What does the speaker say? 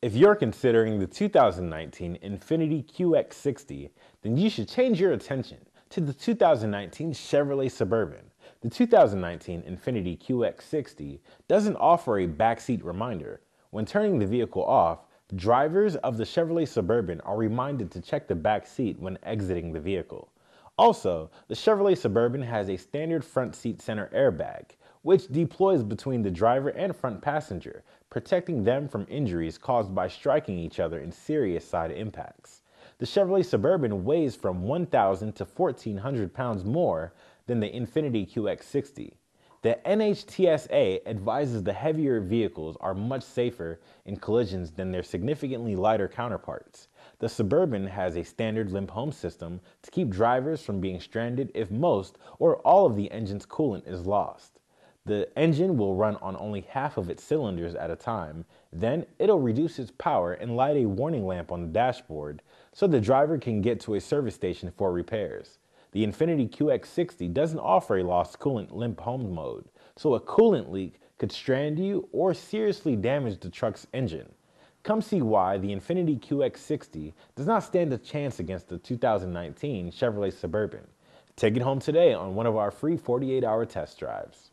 If you're considering the 2019 Infiniti QX60, then you should change your attention to the 2019 Chevrolet Suburban. The 2019 Infiniti QX60 doesn't offer a backseat reminder. When turning the vehicle off, drivers of the Chevrolet Suburban are reminded to check the back seat when exiting the vehicle. Also, the Chevrolet Suburban has a standard front seat center airbag, which deploys between the driver and front passenger, protecting them from injuries caused by striking each other in serious side impacts. The Chevrolet Suburban weighs from 1,000 to 1,400 pounds more than the Infiniti QX60. The NHTSA advises the heavier vehicles are much safer in collisions than their significantly lighter counterparts. The Suburban has a standard limp home system to keep drivers from being stranded if most or all of the engine's coolant is lost. The engine will run on only half of its cylinders at a time, then it'll reduce its power and light a warning lamp on the dashboard so the driver can get to a service station for repairs. The Infiniti QX60 doesn't offer a lost coolant limp home mode, so a coolant leak could strand you or seriously damage the truck's engine. Come see why the Infiniti QX60 does not stand a chance against the 2019 Chevrolet Suburban. Take it home today on one of our free 48 hour test drives.